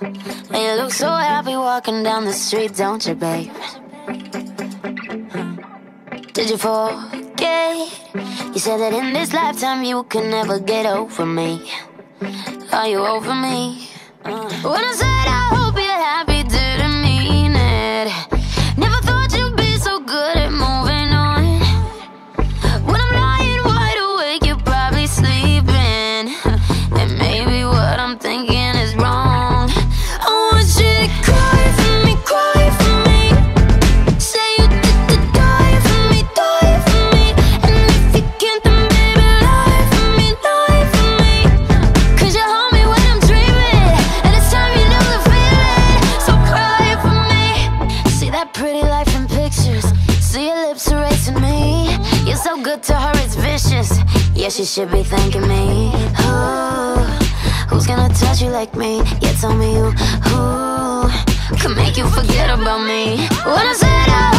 You look so happy walking down the street, don't you, babe? Did you forget? You said that in this lifetime you can never get over me. Are you over me? Uh. When I Yes, you should be thanking me. Ooh, who's gonna touch you like me? Yeah, tell me who, who could make you forget about me. When I said I